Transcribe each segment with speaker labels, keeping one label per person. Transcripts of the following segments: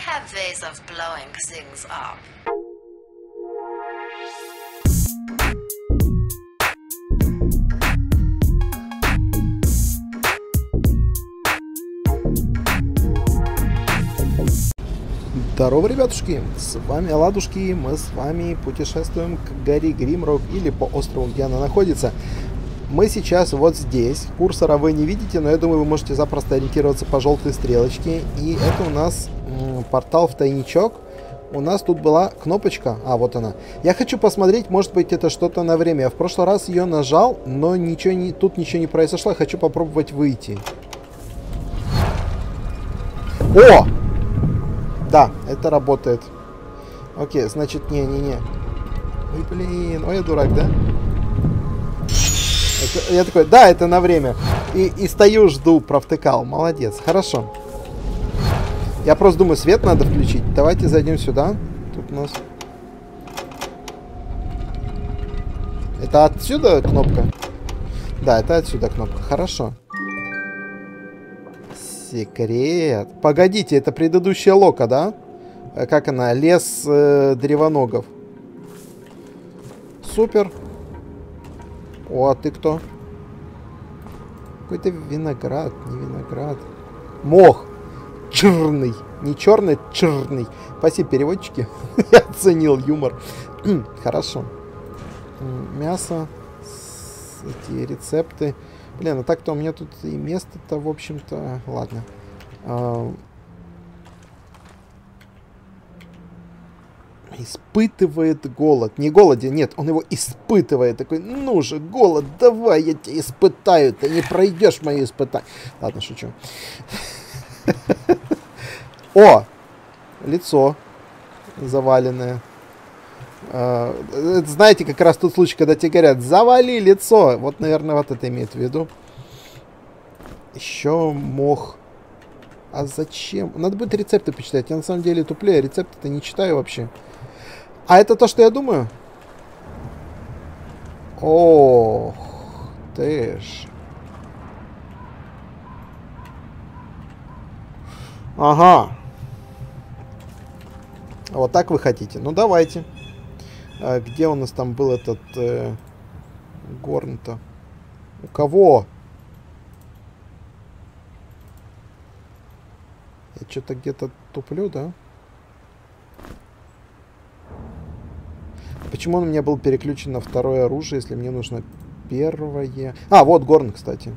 Speaker 1: have ways of blowing things up.
Speaker 2: Здорово, ребятушки! С вами Ладушки, мы с вами путешествуем к горе Гримрок или по острову, где она находится. Мы сейчас вот здесь, курсора вы не видите, но я думаю, вы можете запросто ориентироваться по желтой стрелочке. И это у нас портал в тайничок. У нас тут была кнопочка, а вот она. Я хочу посмотреть, может быть это что-то на время. Я в прошлый раз ее нажал, но ничего не, тут ничего не произошло. Хочу попробовать выйти. О! Да, это работает. Окей, значит, не-не-не. Ой, блин, ой, я дурак, да? Это, я такой, да, это на время. И, и стою, жду, провтыкал. Молодец, хорошо. Я просто думаю, свет надо включить. Давайте зайдем сюда. Тут у нас... Это отсюда кнопка? Да, это отсюда кнопка. Хорошо. Секрет. Погодите, это предыдущая лока, да? Э, как она? Лес э, древоногов. Супер. О, а ты кто? Какой-то виноград, не виноград. Мох. Черный. Не черный, черный. Спасибо, переводчики. Я оценил юмор. Хорошо. Мясо. Эти рецепты. Блин, а так-то у меня тут и место-то, в общем-то... Ладно. А... Испытывает голод. Не голоден, нет, он его испытывает. Такой, ну же, голод, давай, я тебя испытаю. Ты не пройдешь мои испытания. Ладно, шучу. О! Лицо заваленное. Uh, знаете, как раз тот случай, когда тебе говорят, завали лицо. Вот, наверное, вот это имеет в виду. Еще мох. А зачем? Надо будет рецепты почитать. Я на самом деле туплее. Рецепты-то не читаю вообще. А это то, что я думаю? Ох, ты ж. Ага. Вот так вы хотите. Ну, давайте. А где у нас там был этот э, Горн-то? У кого? Я что-то где-то туплю, да? Почему он у меня был переключен на второе оружие, если мне нужно первое? А, вот Горн, кстати.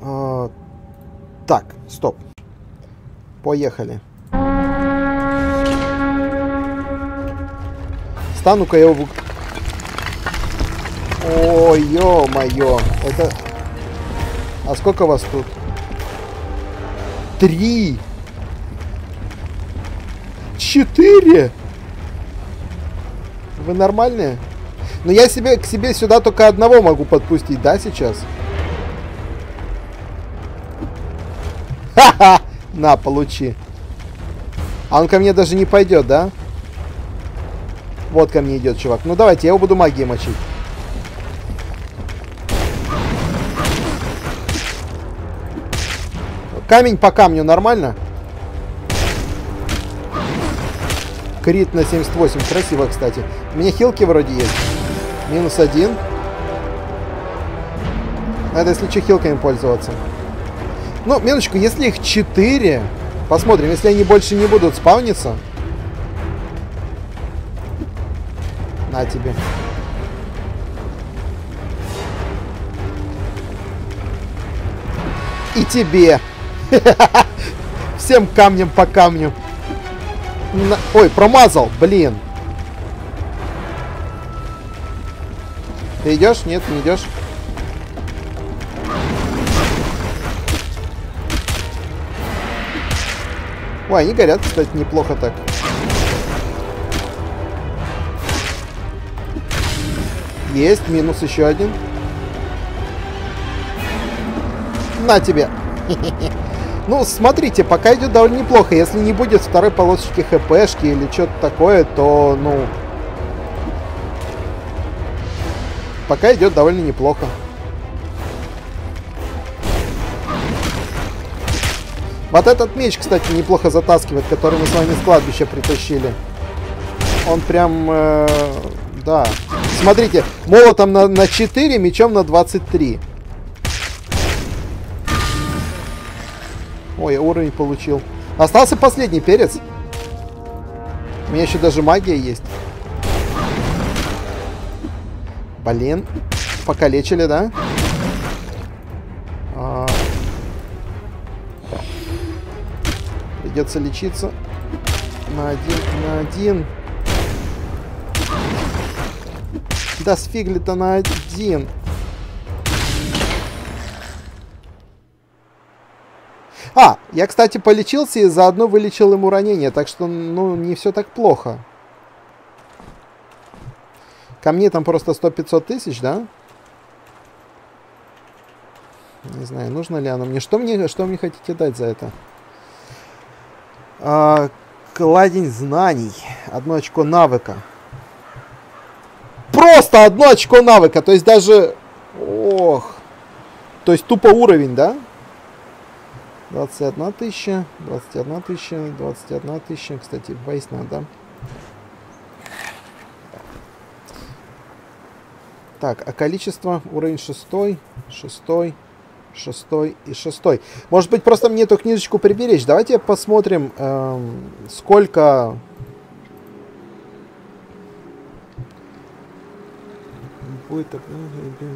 Speaker 2: А, так, стоп. Поехали. Стану-ка я его... Ой, ё-моё. Это... А сколько вас тут? Три! Четыре! Вы нормальные? Но я себе к себе сюда только одного могу подпустить, да, сейчас? Ха-ха! На, получи. А он ко мне даже не пойдет, да? Вот ко мне идет чувак. Ну давайте, я его буду магией мочить. Камень по камню нормально? Крит на 78. Красиво, кстати. У меня хилки вроде есть. Минус один. Надо, если что, хилками пользоваться. Ну, минуточку, если их 4, посмотрим, если они больше не будут спавниться. На тебе. И тебе. Всем камнем по камню. На... Ой, промазал, блин. Ты идешь? Нет, не идешь. Ой, они горят, кстати, неплохо так. Есть, минус еще один. На тебе. Ну, смотрите, пока идет довольно неплохо. Если не будет второй полосочки хпшки или что-то такое, то, ну... Пока идет довольно неплохо. Вот этот меч, кстати, неплохо затаскивает, который мы с вами с кладбища притащили. Он прям... Э, да. Смотрите, молотом на, на 4, мечом на 23. Ой, уровень получил. Остался последний перец. У меня еще даже магия есть. Блин. Покалечили, да? А... Придется лечиться. На один, на один. Да сфигли-то на один. А, я, кстати, полечился и заодно вылечил ему ранение, так что, ну, не все так плохо. Ко мне там просто 100-500 тысяч, да? Не знаю, нужно ли оно мне. Что мне, что мне хотите дать за это? А, кладень знаний. Одно очко навыка. Просто одно очко навыка. То есть даже... Ох. То есть тупо уровень, да? 21 тысяча, 21 тысяча, 21 тысяча. Кстати, бейс надо. Так, а количество уровень шестой, шестой, шестой и шестой. Может быть, просто мне эту книжечку приберечь. Давайте посмотрим, эм, сколько будет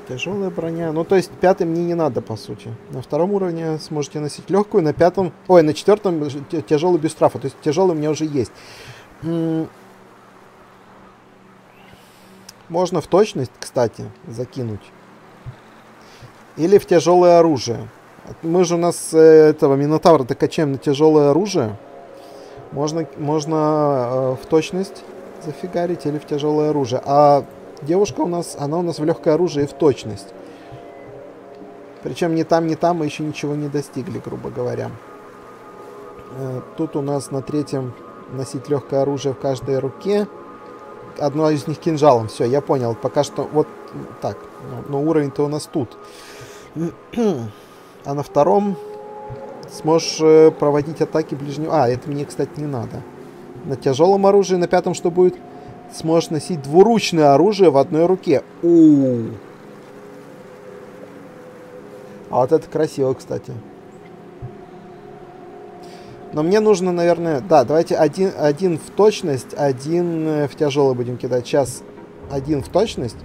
Speaker 2: тяжелая броня. Ну, то есть пятый мне не надо, по сути. На втором уровне сможете носить легкую, на пятом... Ой, на четвертом тяжелый без штрафа. То есть тяжелый у меня уже есть. Можно в точность, кстати, закинуть. Или в тяжелое оружие. Мы же у нас э, этого Минотавра-то качаем на тяжелое оружие. Можно, можно э, в точность зафигарить или в тяжелое оружие. А Девушка у нас, она у нас в легкое оружие и в точность. Причем ни там, ни там мы еще ничего не достигли, грубо говоря. Э, тут у нас на третьем носить легкое оружие в каждой руке. Одно из них кинжалом. Все, я понял. Пока что вот так. Но, но уровень-то у нас тут. А на втором сможешь э, проводить атаки ближнего... А, это мне, кстати, не надо. На тяжелом оружии, на пятом что будет? сможешь носить двуручное оружие в одной руке. У, -у, -у. А вот это красиво, кстати. Но мне нужно, наверное... Да, давайте один, один в точность, один э, в тяжелый будем кидать. Сейчас один в точность.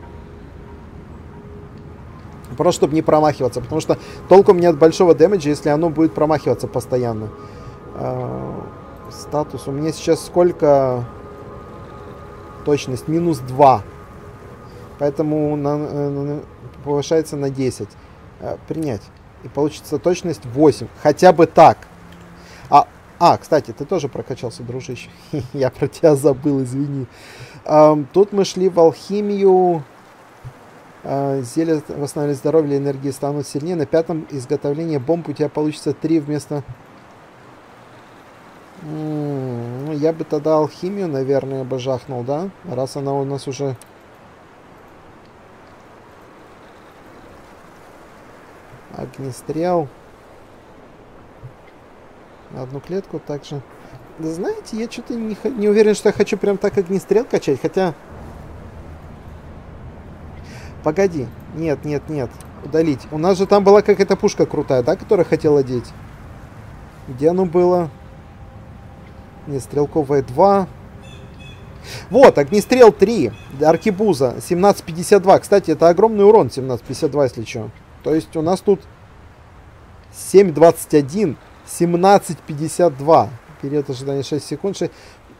Speaker 2: Просто чтобы не промахиваться. Потому что толку мне от большого дэмэджа, если оно будет промахиваться постоянно. Э, статус. У меня сейчас сколько точность минус 2. Поэтому на, э, на, повышается на 10. Э, принять. И получится точность 8. Хотя бы так. А, а, кстати, ты тоже прокачался, дружище. Я про тебя забыл, извини. Тут мы шли в алхимию. Э, зелья восстанавливают здоровье, энергии станут сильнее. На пятом изготовлении бомб у тебя получится 3 вместо ну, я бы тогда алхимию, наверное, бы жахнул, да? Раз она у нас уже... Огнестрел. Одну клетку также. Да знаете, я что-то не, не уверен, что я хочу прям так огнестрел качать, хотя... Погоди. Нет, нет, нет. Удалить. У нас же там была какая-то пушка крутая, да, которая хотела одеть? Где оно было? Нет, стрелковая 2. Вот, огнестрел 3. Аркибуза 1752. Кстати, это огромный урон 1752, если что. То есть у нас тут 721, 1752. Период ожидания 6 секунд. 6...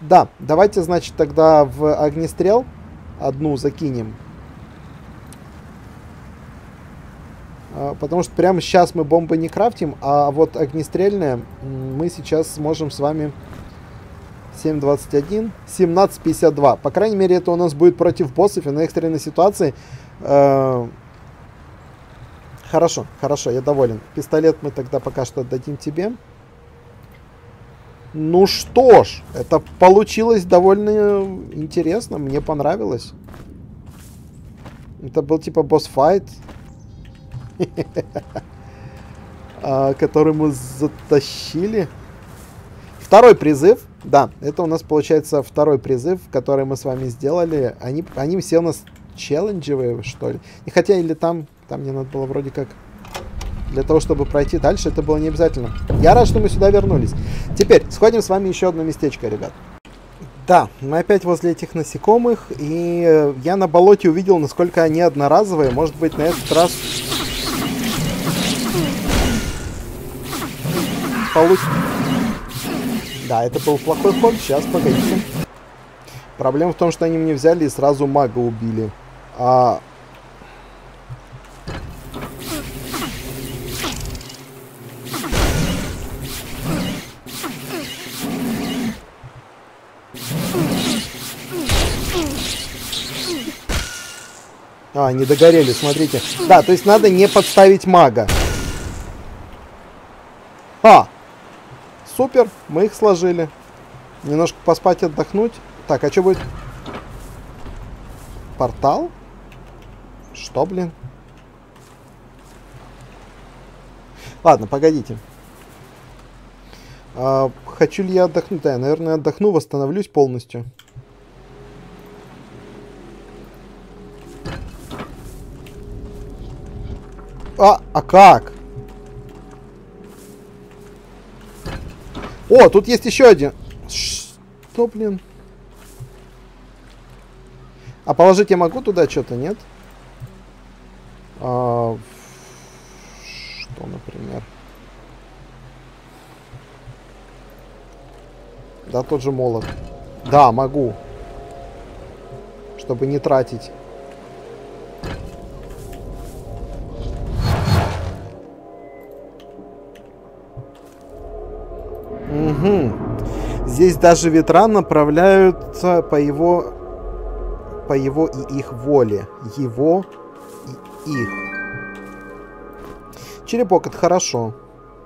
Speaker 2: Да, давайте, значит, тогда в огнестрел одну закинем. Потому что прямо сейчас мы бомбы не крафтим, а вот огнестрельные мы сейчас сможем с вами 7.21, 17.52. По крайней мере, это у нас будет против боссов и на экстренной ситуации. Э, хорошо, хорошо, я доволен. Пистолет мы тогда пока что отдадим тебе. Ну что ж, это получилось довольно интересно, мне понравилось. Это был типа босс-файт. а, который мы затащили. Второй призыв. Да, это у нас получается второй призыв, который мы с вами сделали. Они, они все у нас челленджевые, что ли. И хотя или там, там мне надо было вроде как для того, чтобы пройти дальше, это было не обязательно. Я рад, что мы сюда вернулись. Теперь сходим с вами еще одно местечко, ребят. Да, мы опять возле этих насекомых, и э, я на болоте увидел, насколько они одноразовые. Может быть, на этот раз получится. Да, это был плохой ход. Сейчас, погодите. Проблема в том, что они мне взяли и сразу мага убили. А А, не догорели, смотрите. Да, то есть надо не подставить мага. А! Супер, мы их сложили. Немножко поспать, отдохнуть. Так, а что будет? Портал? Что, блин? Ладно, погодите. А, хочу ли я отдохнуть? Да, я, наверное, отдохну, восстановлюсь полностью. А, а как? О, тут есть еще один. Что, блин? А положить я могу туда что-то, нет? А, что, например? Да, тот же молот. Да, могу. Чтобы не тратить. Угу. Здесь даже ветра направляются по его по его и их воле. Его и их. Черепок, это хорошо.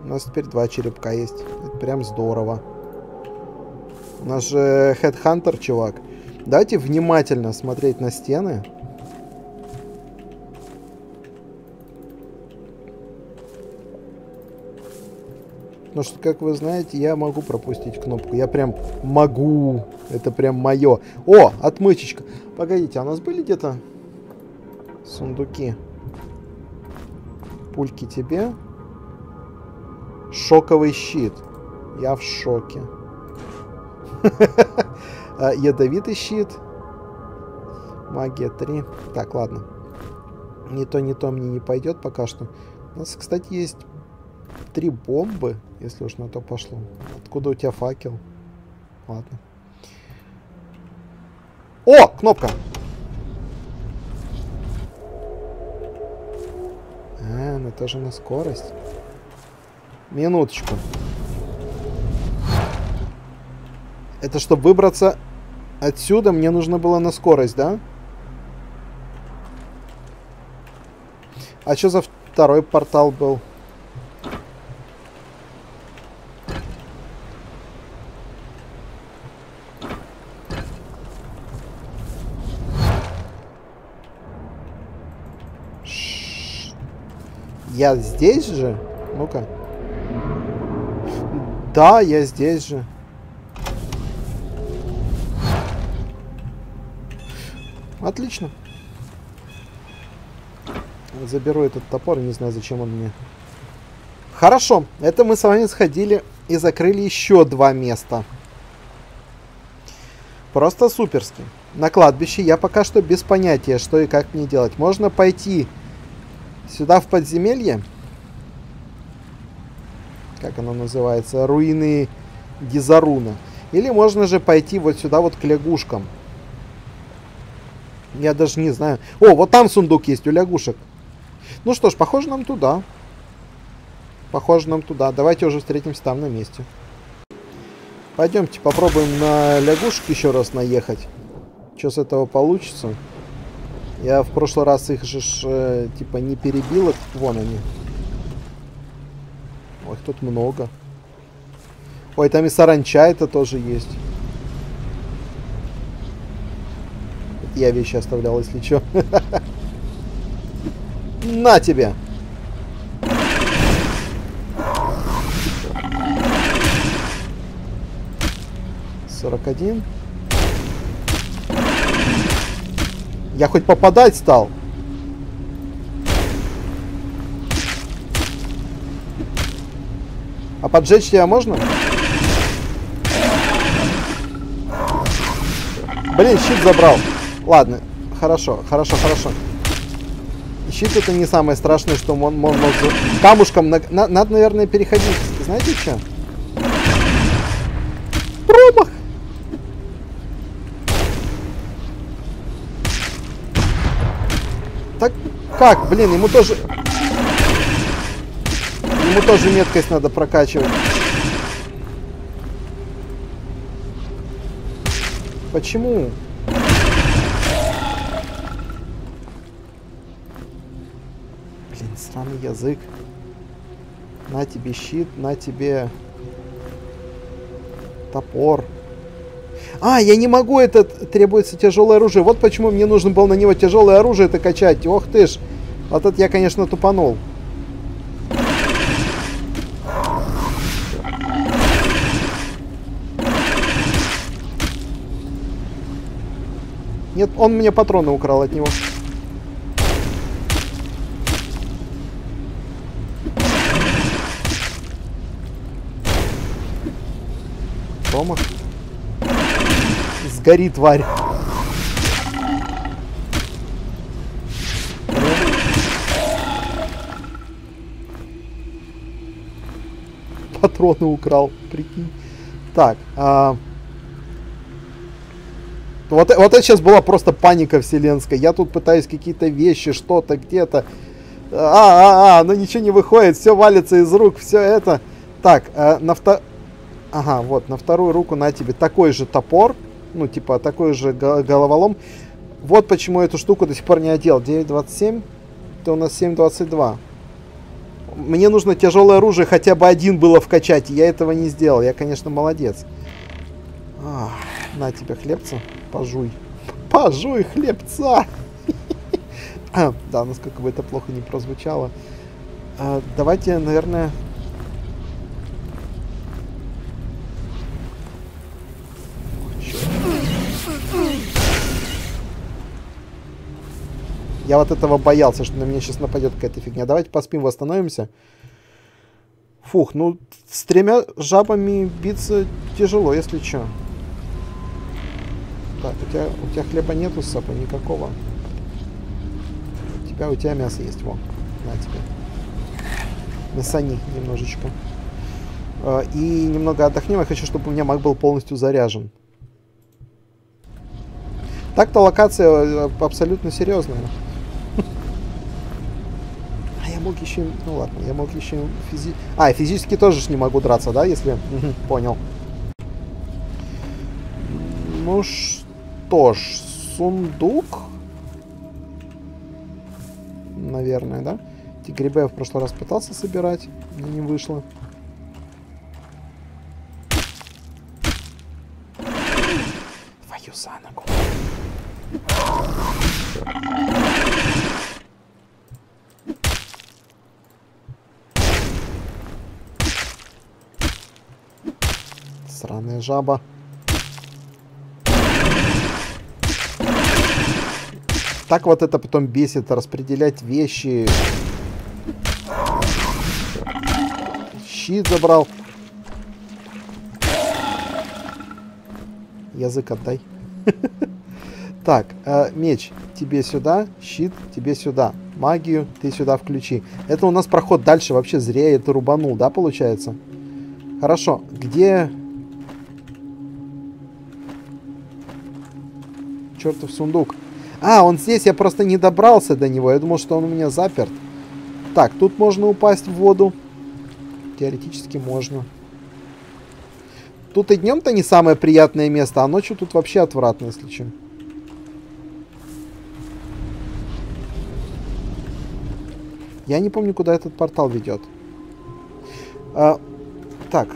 Speaker 2: У нас теперь два черепка есть. Это прям здорово. У нас же Headhunter, чувак. Давайте внимательно смотреть на стены. Потому что, как вы знаете, я могу пропустить кнопку. Я прям могу. Это прям мое. О, отмычечка. Погодите, а у нас были где-то сундуки? Пульки тебе. Шоковый щит. Я в шоке. А, ядовитый щит. Магия 3. Так, ладно. Не то, не то мне не пойдет пока что. У нас, кстати, есть три бомбы, если уж на то пошло. Откуда у тебя факел? Ладно. О, кнопка! А, она тоже на скорость. Минуточку. Это чтобы выбраться отсюда, мне нужно было на скорость, да? А что за второй портал был? Я здесь же? Ну-ка. Да, я здесь же. Отлично. Заберу этот топор, не знаю, зачем он мне. Хорошо, это мы с вами сходили и закрыли еще два места. Просто суперски. На кладбище я пока что без понятия, что и как мне делать. Можно пойти Сюда в подземелье. Как оно называется? Руины Гизаруна. Или можно же пойти вот сюда вот к лягушкам. Я даже не знаю. О, вот там сундук есть у лягушек. Ну что ж, похоже нам туда. Похоже нам туда. Давайте уже встретимся там на месте. Пойдемте попробуем на лягушек еще раз наехать. Что с этого получится? Я в прошлый раз их же э, типа не перебил. А вон они. Ой, их тут много. Ой, там и саранча это тоже есть. Я вещи оставлял, если что. На тебе! Сорок один. Я хоть попадать стал. А поджечь тебя можно? Блин, щит забрал. Ладно, хорошо, хорошо, хорошо. Щит это не самое страшное, что он, он может... Камушком... На, на, надо, наверное, переходить. Знаете что? Так как? Блин, ему тоже... Ему тоже меткость надо прокачивать. Почему? Блин, сраный язык. На тебе щит, на тебе топор. А, я не могу, это требуется тяжелое оружие. Вот почему мне нужно было на него тяжелое оружие это качать. Ох ты ж. Вот это я, конечно, тупанул. Нет, он мне патроны украл от него. Сгори, тварь. Патроны украл, прикинь. Так, а... Вот, вот это сейчас была просто паника вселенская. Я тут пытаюсь какие-то вещи, что-то, где-то. А, а, а, но ничего не выходит, все валится из рук, все это. Так, а, на вто... Ага, вот, на вторую руку на тебе такой же топор. Ну, типа, такой же головолом. Вот почему эту штуку до сих пор не одел. 9.27, это у нас 7.22. Мне нужно тяжелое оружие хотя бы один было вкачать, я этого не сделал. Я, конечно, молодец. Ах, на тебе хлебца. Пожуй. Пожуй хлебца! да, насколько бы это плохо не прозвучало. А, давайте, наверное... Я вот этого боялся, что на меня сейчас нападет какая-то фигня. Давайте поспим, восстановимся. Фух, ну с тремя жабами биться тяжело, если что. Так, у тебя, у тебя хлеба нету с собой никакого. У тебя, у тебя мясо есть, вон. На тебе. Мясани немножечко. А, и немного отдохнем. Я хочу, чтобы у меня маг был полностью заряжен. Так-то локация э, абсолютно серьезная. Я мог еще... Ну ладно, я мог еще физи... А, физически тоже не могу драться, да, если... Понял. Ну что ж, сундук. Наверное, да? Я в прошлый раз пытался собирать, но не вышло. Жаба. Так вот это потом бесит, распределять вещи. Щит забрал. Язык отдай. Так, э, меч тебе сюда, щит тебе сюда. Магию ты сюда включи. Это у нас проход дальше. Вообще зря я это рубанул, да, получается? Хорошо. Где... Чертов сундук. А, он здесь, я просто не добрался до него. Я думал, что он у меня заперт. Так, тут можно упасть в воду. Теоретически можно. Тут и днем-то не самое приятное место, а ночью тут вообще отвратно, если чем. Я не помню, куда этот портал ведет. А, так,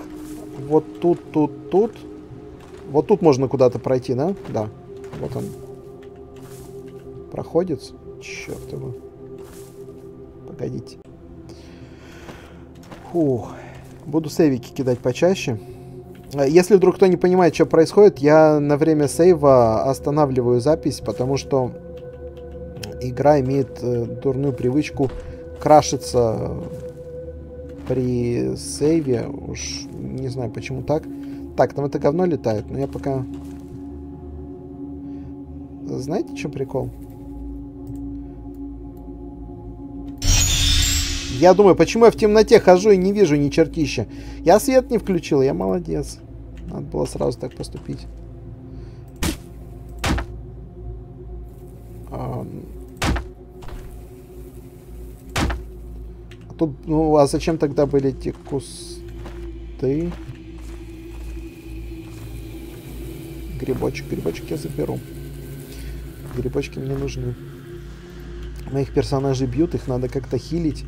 Speaker 2: вот тут, тут, тут. Вот тут можно куда-то пройти, да? Да, вот он проходец. Черт его. Погодите. Фух. Буду сейвики кидать почаще. Если вдруг кто не понимает, что происходит, я на время сейва останавливаю запись, потому что игра имеет э, дурную привычку крашиться при сейве. Уж не знаю, почему так. Так, там это говно летает, но я пока... Знаете, что прикол? Я думаю, почему я в темноте хожу и не вижу ни чертища? Я свет не включил, я молодец. Надо было сразу так поступить. А тут, ну, а зачем тогда были эти кусты? Грибочек, грибочек я заберу. Грибочки мне нужны. Моих персонажей бьют, их надо как-то хилить.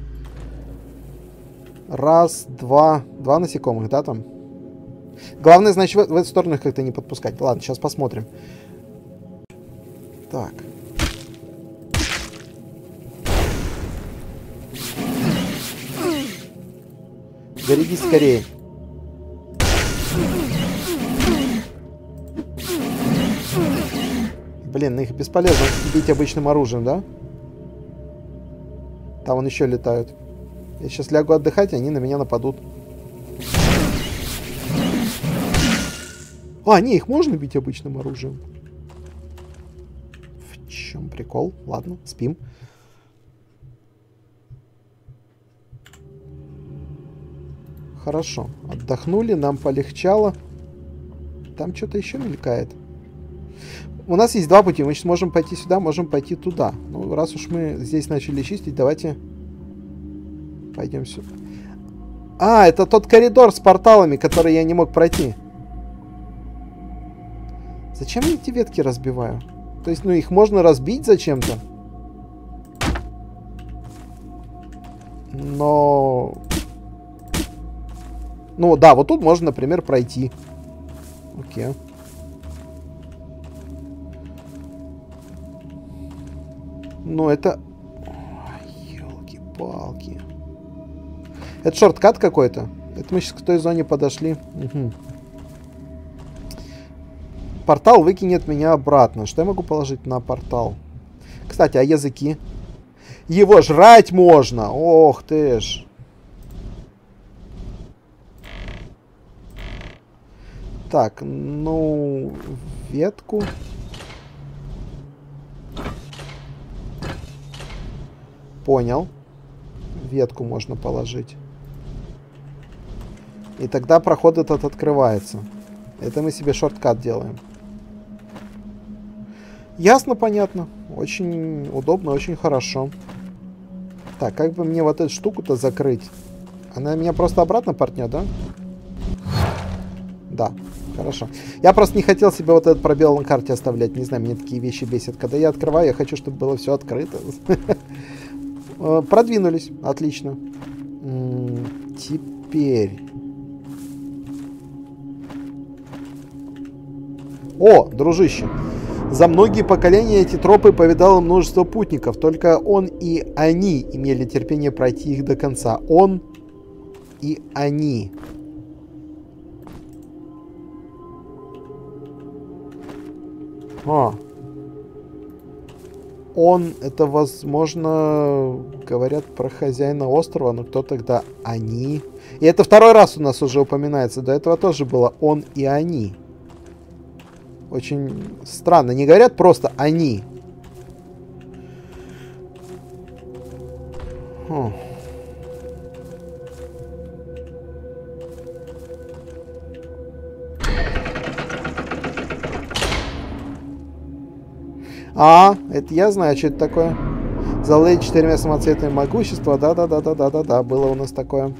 Speaker 2: Раз, два. Два насекомых, да, там? Главное, значит, в, в эту сторону их как-то не подпускать. Ладно, сейчас посмотрим. Так. Зарядись скорее. Блин, их бесполезно бить обычным оружием, да? Там вон еще летают. Я сейчас лягу отдыхать, и они на меня нападут. А, не, их можно бить обычным оружием. В чем прикол? Ладно, спим. Хорошо. Отдохнули, нам полегчало. Там что-то еще мелькает. У нас есть два пути. Мы сейчас можем пойти сюда, можем пойти туда. Ну, раз уж мы здесь начали чистить, давайте Пойдем сюда. А, это тот коридор с порталами, который я не мог пройти. Зачем я эти ветки разбиваю? То есть, ну, их можно разбить зачем-то. Но... Ну, да, вот тут можно, например, пройти. Окей. Ну, это... Елки-палки. Это шорткат какой-то. Это мы сейчас к той зоне подошли. Угу. Портал выкинет меня обратно. Что я могу положить на портал? Кстати, а языки? Его жрать можно! Ох ты ж! Так, ну... Ветку. Понял. Ветку можно положить. И тогда проход этот открывается. Это мы себе шорткат делаем. Ясно, понятно. Очень удобно, очень хорошо. Так, как бы мне вот эту штуку-то закрыть? Она меня просто обратно портнет, да? Да, хорошо. Я просто не хотел себе вот этот пробел на карте оставлять. Не знаю, мне такие вещи бесят. Когда я открываю, я хочу, чтобы было все открыто. Э, продвинулись. Отлично. Теперь... О, дружище. За многие поколения эти тропы повидало множество путников, только он и они имели терпение пройти их до конца. Он и они. А. Он, это возможно, говорят про хозяина острова, но кто тогда они? И это второй раз у нас уже упоминается. До этого тоже было он и они. Очень странно. Не говорят просто «они». Хм. А, это я знаю, что это такое. Залей четырьмя самоцветами могущества. Да-да-да-да-да-да-да. Было у нас такое.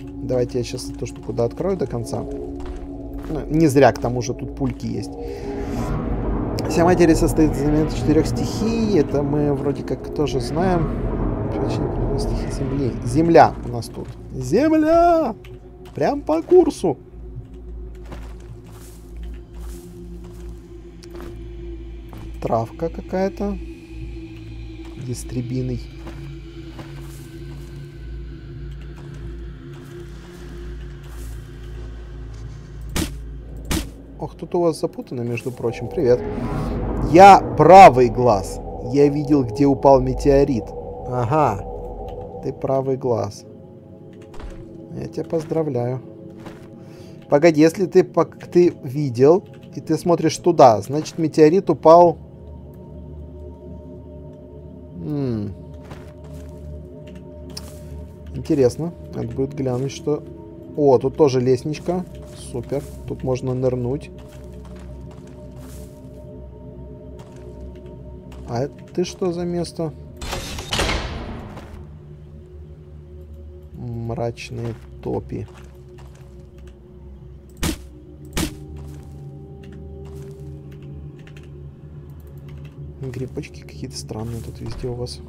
Speaker 2: Давайте я сейчас эту штуку да открою до конца. Ну, не зря, к тому же, тут пульки есть. Вся материя состоит из элементов четырех стихий. Это мы вроде как тоже знаем. Стихи земли. Земля у нас тут. Земля! Прям по курсу. Травка какая-то. Дистрибиный. Ох, тут у вас запутано, между прочим. Привет. Я правый глаз. Я видел, где упал метеорит. Ага. Ты правый глаз. Я тебя поздравляю. Погоди, если ты, ты видел, и ты смотришь туда, значит метеорит упал... М -м. Интересно. Надо будет глянуть, что... О, тут тоже лестничка. Супер. Тут можно нырнуть. А ты что за место? Мрачные топи. Грибочки какие-то странные тут везде у вас.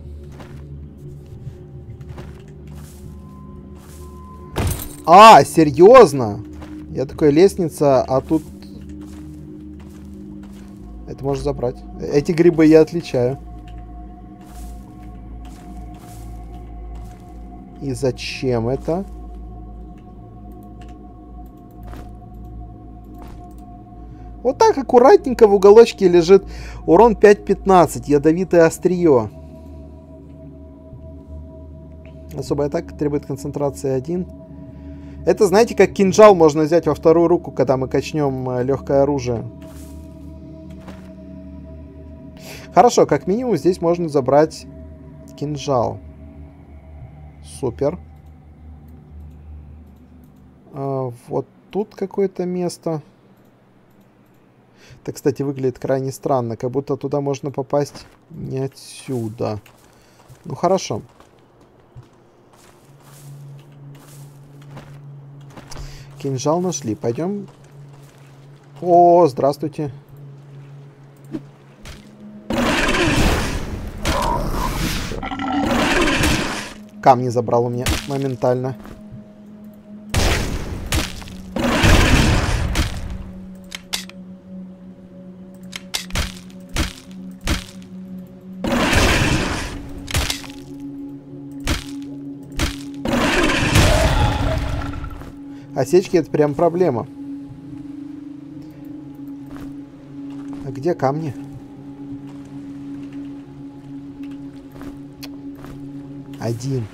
Speaker 2: А, серьезно? Я такой, лестница, а тут... Это можно забрать. Эти грибы я отличаю. И зачем это? Вот так аккуратненько в уголочке лежит урон 5-15, ядовитое острие. Особая атака требует концентрации 1. Это, знаете, как кинжал можно взять во вторую руку, когда мы качнем э, легкое оружие. Хорошо, как минимум здесь можно забрать кинжал. Супер. А, вот тут какое-то место. Это, кстати, выглядит крайне странно. Как будто туда можно попасть не отсюда. Ну, хорошо. Кинжал нашли. Пойдем. О, здравствуйте. Камни забрал у меня моментально. Осечки это прям проблема. А где камни? Один.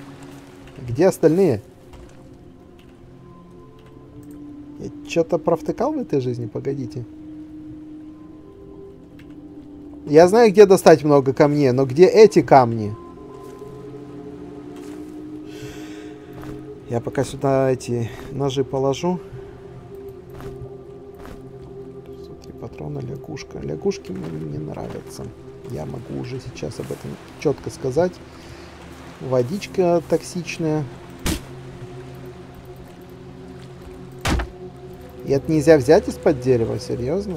Speaker 2: Где остальные? Я что-то провтыкал в этой жизни? Погодите. Я знаю, где достать много камней, но где эти камни? Я пока сюда эти ножи положу. Три патрона, лягушка. Лягушки мне не нравятся. Я могу уже сейчас об этом четко сказать. Водичка токсичная. И это нельзя взять из-под дерева? Серьезно?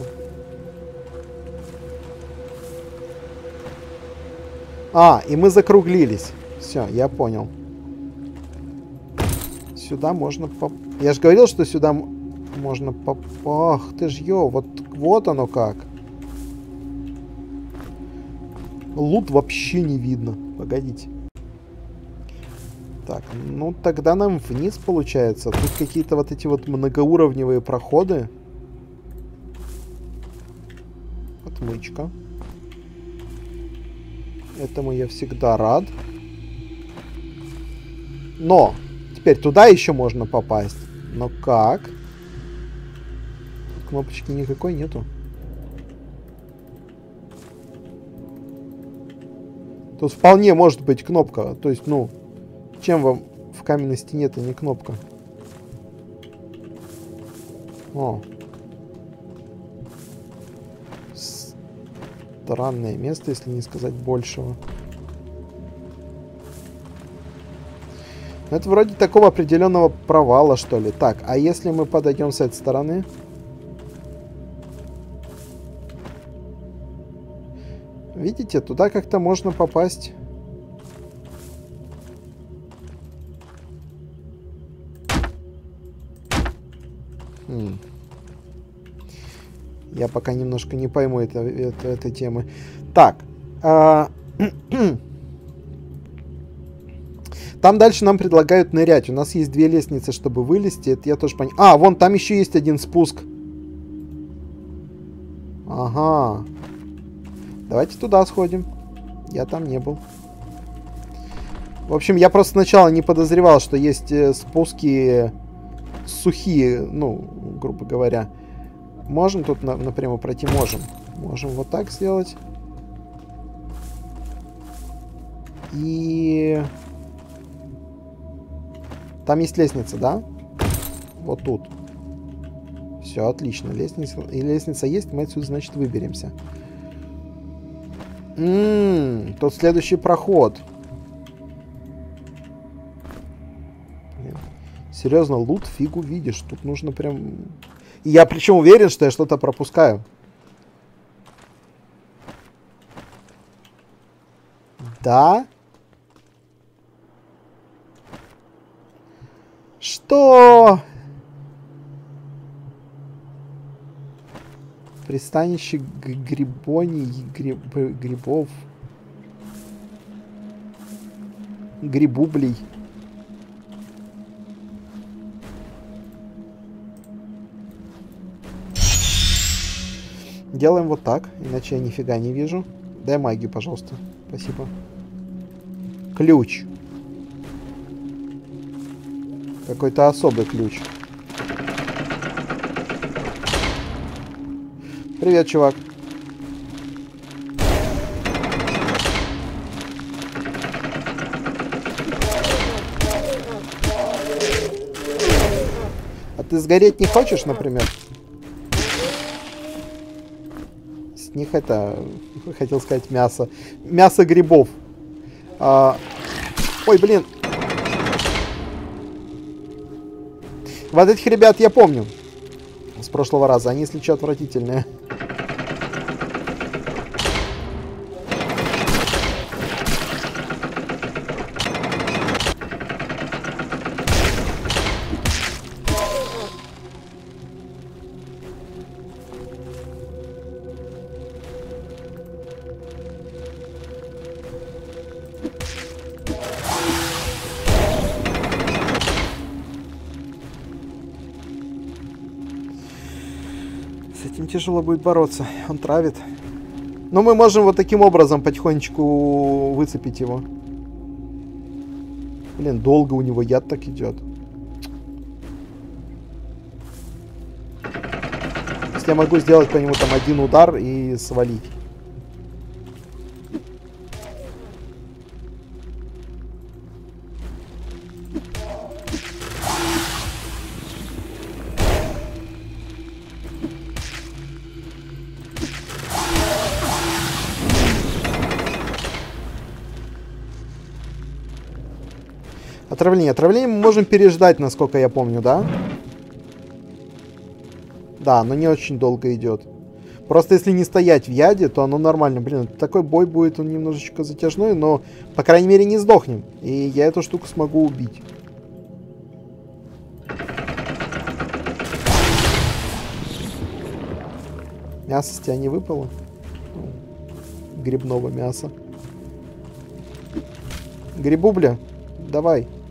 Speaker 2: А, и мы закруглились. Все, я понял сюда можно поп... Я же говорил, что сюда можно поп... Ах, ты ж ё, вот, вот оно как. Лут вообще не видно. Погодите. Так, ну тогда нам вниз получается. Тут какие-то вот эти вот многоуровневые проходы. Отмычка. Этому я всегда рад. Но Теперь туда еще можно попасть. Но как? Кнопочки никакой нету. Тут вполне может быть кнопка. То есть, ну, чем вам в каменной стене это не кнопка? О. Странное место, если не сказать большего. Это вроде такого определенного провала, что ли. Так, а если мы подойдем с этой стороны? Видите, туда как-то можно попасть. Хм. Я пока немножко не пойму это, это, этой темы. Так. А Там дальше нам предлагают нырять. У нас есть две лестницы, чтобы вылезти. Это я тоже понял. А, вон там еще есть один спуск. Ага. Давайте туда сходим. Я там не был. В общем, я просто сначала не подозревал, что есть э, спуски сухие, ну, грубо говоря. Можем тут на, напрямую пройти? Можем. Можем вот так сделать. И... Там есть лестница, да? Вот тут. Все, отлично. Лестница, и лестница есть, мы отсюда, значит, выберемся. Ммм, тут следующий проход. Блин. Серьезно, лут фигу видишь. Тут нужно прям... И я причем уверен, что я что-то пропускаю. Да? Что? Пристанище грибоний, гриб, грибов. Грибублей. Делаем вот так, иначе я нифига не вижу. Дай магию, пожалуйста. Спасибо. Ключ. Какой-то особый ключ. Привет, чувак. А ты сгореть не хочешь, например? С них это... Хотел сказать мясо. Мясо грибов. А... Ой, блин. Вот этих ребят я помню. С прошлого раза. Они, если что, отвратительные. Тяжело будет бороться. Он травит. Но мы можем вот таким образом потихонечку выцепить его. Блин, долго у него яд так идет. Если я могу сделать по нему там один удар и свалить. Отравление. Отравление мы можем переждать, насколько я помню, да? Да, но не очень долго идет. Просто если не стоять в яде, то оно нормально. Блин, такой бой будет он немножечко затяжной, но, по крайней мере, не сдохнем. И я эту штуку смогу убить. Мясо с тебя не выпало? Грибного мяса. Грибубля, давай. Да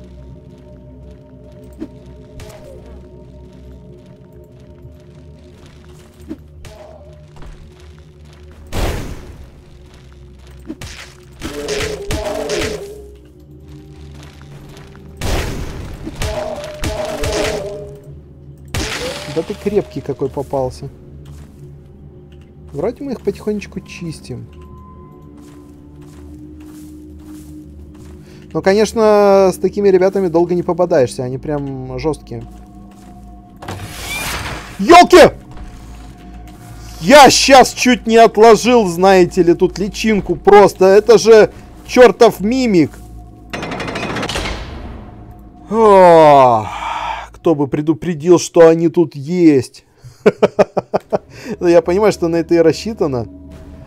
Speaker 2: какой попался. Вроде мы их потихонечку чистим. Но, конечно, с такими ребятами долго не попадаешься. Они прям жесткие. Ёлки! Я сейчас чуть не отложил, знаете ли, тут личинку просто. Это же чертов мимик. О, кто бы предупредил, что они тут есть. Я понимаю, что на это и рассчитано.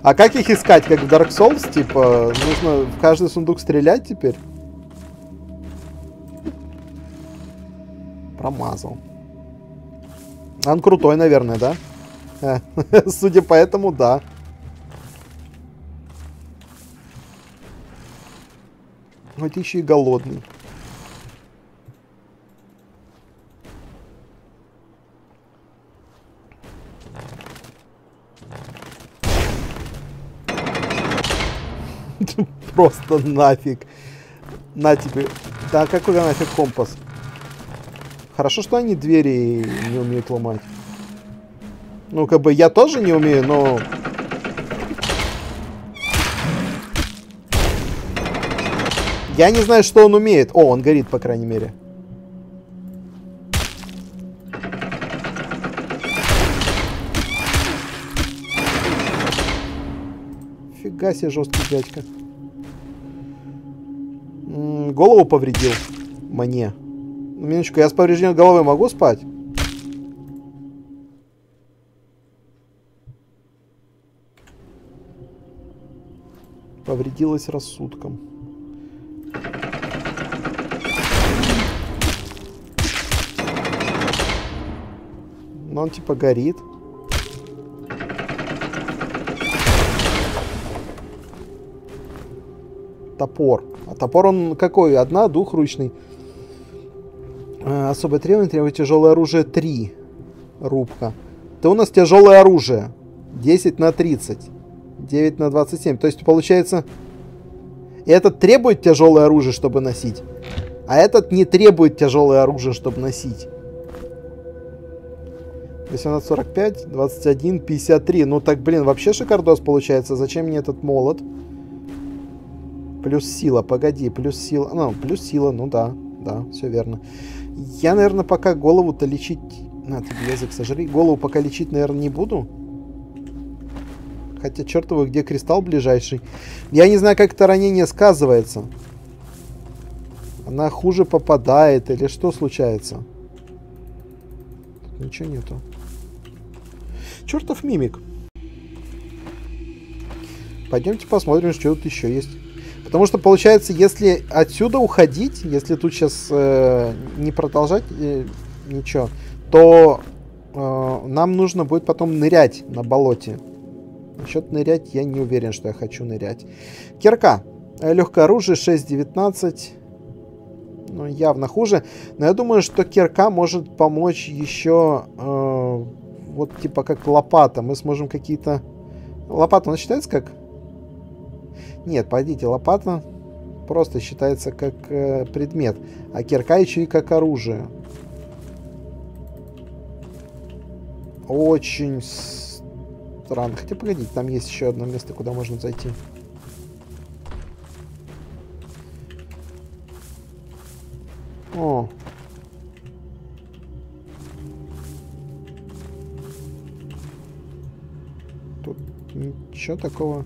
Speaker 2: А как их искать? Как в Dark Souls? Типа, нужно в каждый сундук стрелять теперь? Промазал. Он крутой, наверное, да? Судя по этому, да. Вот еще и голодный. Просто нафиг. На тебе. Да какой нафиг компас? Хорошо, что они двери не умеют ломать. Ну, как бы я тоже не умею, но... Я не знаю, что он умеет. О, он горит, по крайней мере. Фига себе жесткий дядька. М -м, голову повредил мне. Минуточку, я с повреждением головы могу спать? Повредилась рассудком. Но он типа горит. Топор. А топор он какой? Одна, двухручный. А, особое требование требует тяжелое оружие 3. Рубка. Это у нас тяжелое оружие. 10 на 30. 9 на 27. То есть получается... Этот требует тяжелое оружие, чтобы носить. А этот не требует тяжелое оружие, чтобы носить. 1845, 21, 53. Ну так, блин, вообще шикардос получается. Зачем мне этот молот? Плюс сила, погоди, плюс сила. Ну, плюс сила, ну да, да, все верно. Я, наверное, пока голову-то лечить... На, ты язык сожри. Голову пока лечить, наверное, не буду. Хотя, черт где кристалл ближайший. Я не знаю, как это ранение сказывается. Она хуже попадает или что случается? Тут ничего нету. Чертов мимик. Пойдемте посмотрим, что тут еще есть. Потому что, получается, если отсюда уходить, если тут сейчас э, не продолжать э, ничего, то э, нам нужно будет потом нырять на болоте. Насчет нырять я не уверен, что я хочу нырять. Кирка. Э, Легкое оружие 6.19. Ну, явно хуже. Но я думаю, что кирка может помочь еще э, вот типа как лопата. Мы сможем какие-то... Лопата, она считается как нет, пойдите, лопата просто считается как э, предмет, а кирка еще и как оружие. Очень странно. Хотя, погодите, там есть еще одно место, куда можно зайти. О. Тут ничего такого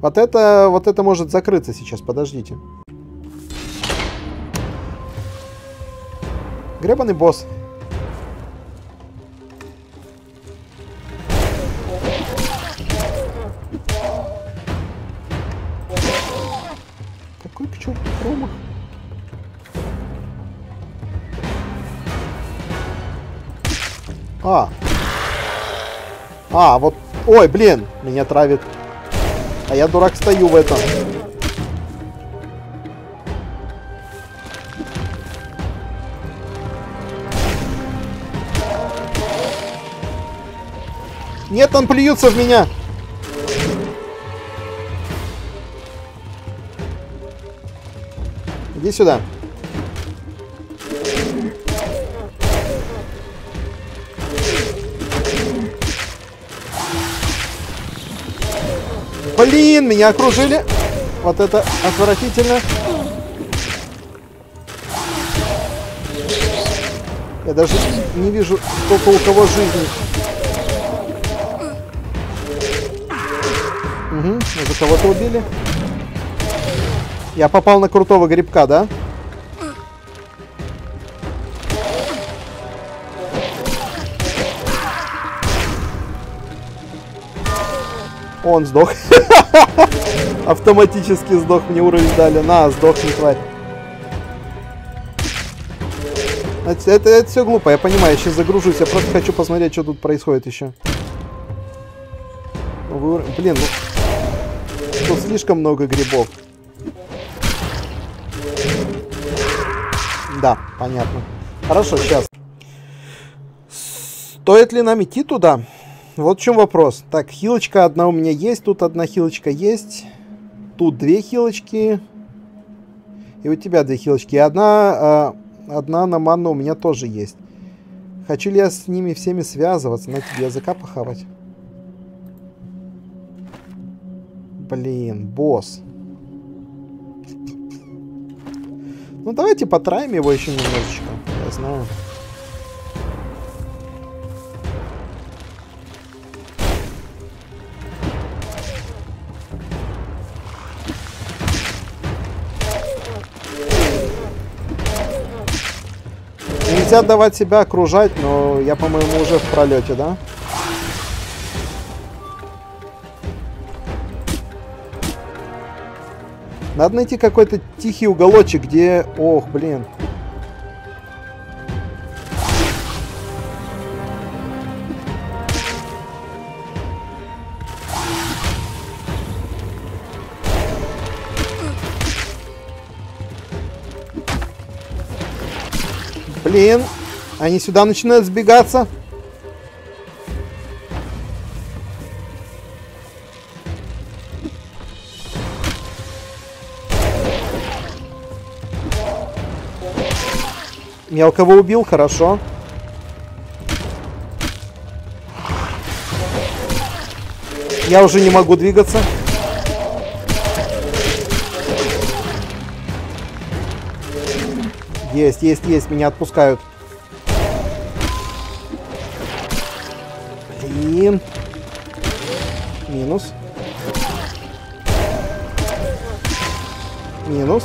Speaker 2: вот это, вот это может закрыться сейчас, подождите. Гребаный босс. Какой к черту промах? А. А, вот... Ой, блин, меня травит я, дурак, стою в этом. Нет, он плюется в меня. Иди сюда. Блин, меня окружили. Вот это отвратительно. Я даже не вижу, сколько у кого жизни. Угу, за кого-то убили. Я попал на крутого грибка, да? Он сдох. Автоматически сдох, мне уровень дали. На, сдохни, тварь. Это, это, это все глупо, я понимаю, я сейчас загружусь, я просто хочу посмотреть, что тут происходит еще. Вы, блин, ну, тут слишком много грибов. Да, понятно. Хорошо, сейчас. Стоит ли нам идти туда? вот в чем вопрос. Так, хилочка одна у меня есть, тут одна хилочка есть. Тут две хилочки. И у тебя две хилочки. И одна, э, одна на манну у меня тоже есть. Хочу ли я с ними всеми связываться? На тебе языка похавать. Блин, босс. Ну, давайте потраим его еще немножечко. Я знаю. Нельзя давать себя окружать, но я, по-моему, уже в пролете, да? Надо найти какой-то тихий уголочек, где... Ох, блин. Блин. Они сюда начинают сбегаться. Мелкого убил, хорошо. Я уже не могу двигаться. Есть, есть, есть, меня отпускают. Блин. Минус. Минус.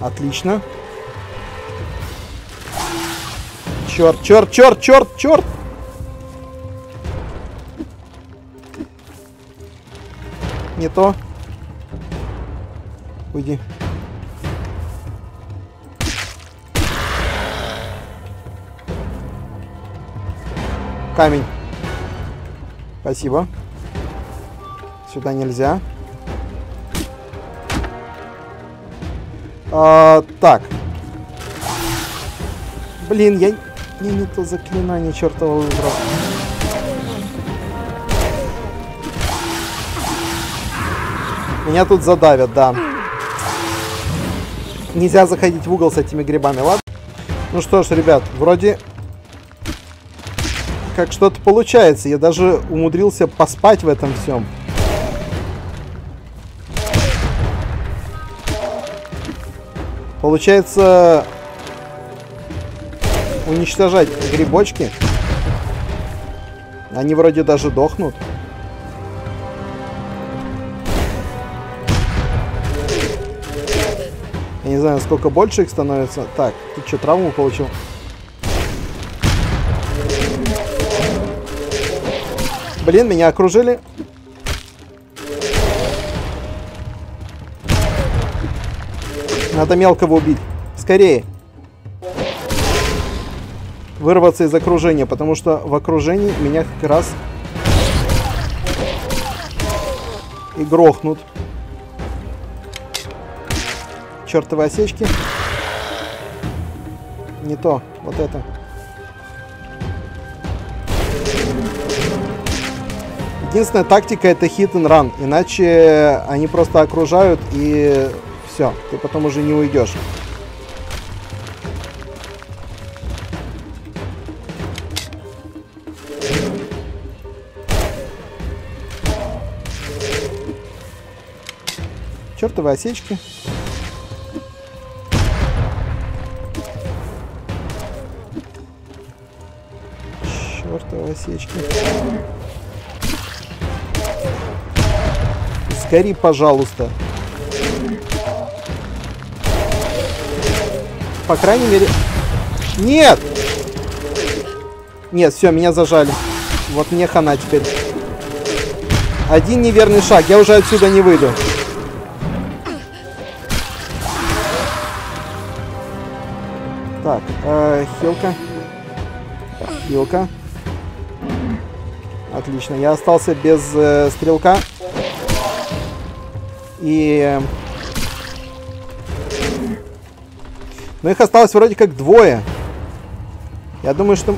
Speaker 2: Отлично. Черт, черт, черт, черт, черт! Не то. Уйди. Камень. Спасибо. Сюда нельзя. А, так. Блин, я... Я не то заклинание чертово выбрал. Меня тут задавят, да. Нельзя заходить в угол с этими грибами, ладно? Ну что ж, ребят, вроде как что-то получается. Я даже умудрился поспать в этом всем. Получается уничтожать грибочки. Они вроде даже дохнут. Знаю, сколько больше их становится. Так, ты что, травму получил? Блин, меня окружили. Надо мелкого убить. Скорее. Вырваться из окружения, потому что в окружении меня как раз и грохнут. Чертовы осечки. Не то. Вот это. Единственная тактика это hit and run. Иначе они просто окружают и все, ты потом уже не уйдешь. Чертовы осечки. Чертовы осечки. Сгори, пожалуйста. По крайней мере... Нет! Нет, все, меня зажали. Вот мне хана теперь. Один неверный шаг, я уже отсюда не выйду. Так, э, хилка. Хилка. Отлично, я остался без э, стрелка. И... Но их осталось вроде как двое. Я думаю, что...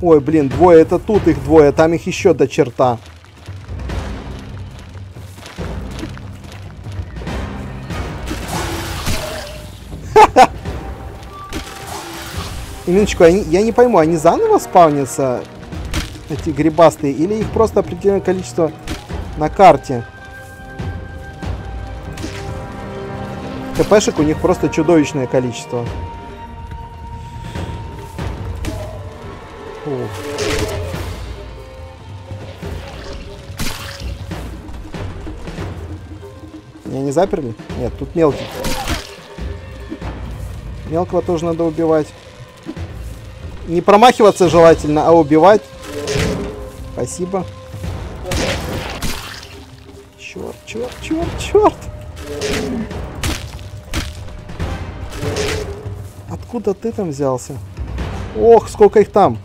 Speaker 2: Ой, блин, двое, это тут их двое, там их еще до черта. Минуточку, они, я не пойму, они заново спавнятся, эти грибастые, или их просто определенное количество на карте? ТПшек у них просто чудовищное количество. Ух. Меня не заперли? Нет, тут мелкий. Мелкого тоже надо убивать. Не промахиваться желательно, а убивать. Спасибо. Черт, черт, черт, черт. Откуда ты там взялся? Ох, сколько их там.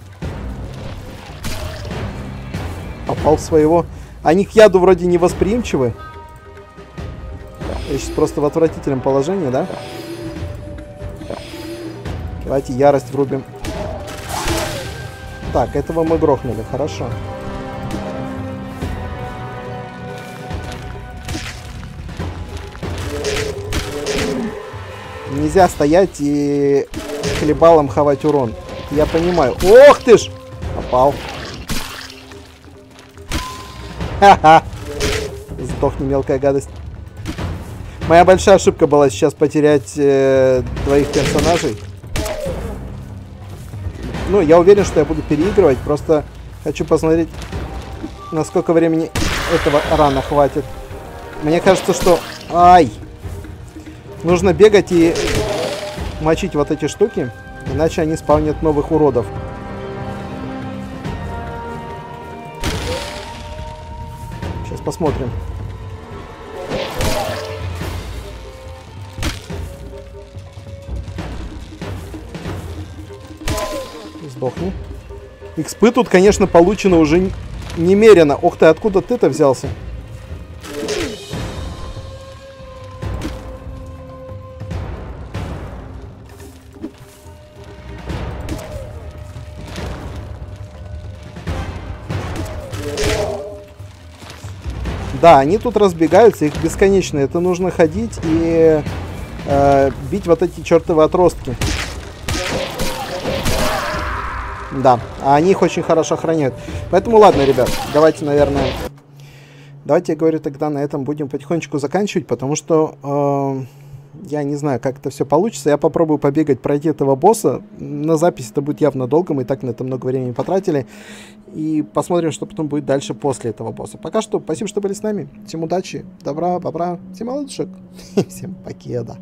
Speaker 2: Попал в своего. Они к яду вроде не восприимчивы. Я сейчас просто в отвратительном положении, да? Давайте ярость врубим. Так, этого мы грохнули, хорошо. Нельзя стоять и хлебалом хавать урон. Я понимаю. Ох ты ж! Попал. Ха-ха. Сдохни, мелкая гадость. Моя большая ошибка была сейчас потерять э, двоих персонажей. Ну, я уверен, что я буду переигрывать. Просто хочу посмотреть, насколько времени этого рана хватит. Мне кажется, что... Ай! Нужно бегать и мочить вот эти штуки, иначе они спавнят новых уродов. Сейчас посмотрим. Сдохни. Экспы тут, конечно, получено уже немерено. Ох ты, откуда ты-то взялся? Да, они тут разбегаются, их бесконечно. Это нужно ходить и э, бить вот эти чертовы отростки. Да, а они их очень хорошо охраняют. Поэтому ладно, ребят, давайте, наверное... Давайте, я говорю, тогда на этом будем потихонечку заканчивать, потому что... Э, я не знаю, как это все получится. Я попробую побегать, пройти этого босса. На запись это будет явно долго, мы и так на это много времени потратили. И посмотрим, что потом будет дальше после этого босса. Пока что, спасибо, что были с нами. Всем удачи, добра, бобра, всем молодушек. Всем покеда.